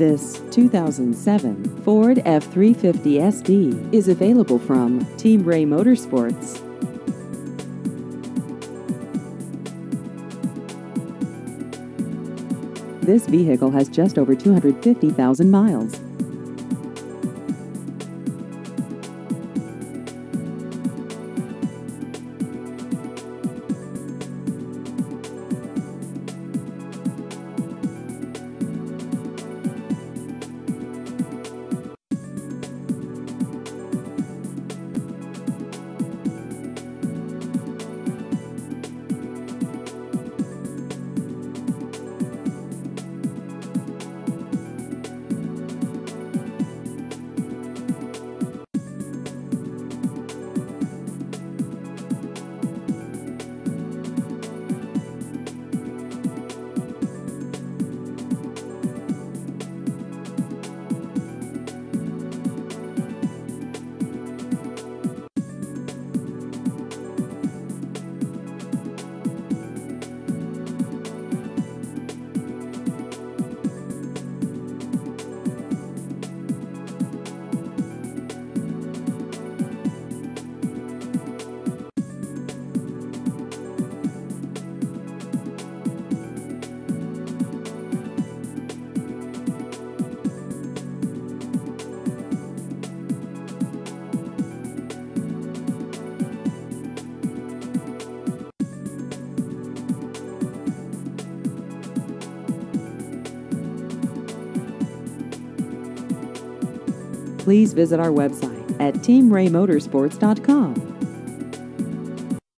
This 2007 Ford F-350 SD is available from Team Ray Motorsports. This vehicle has just over 250,000 miles. Please visit our website at teamraymotorsports.com.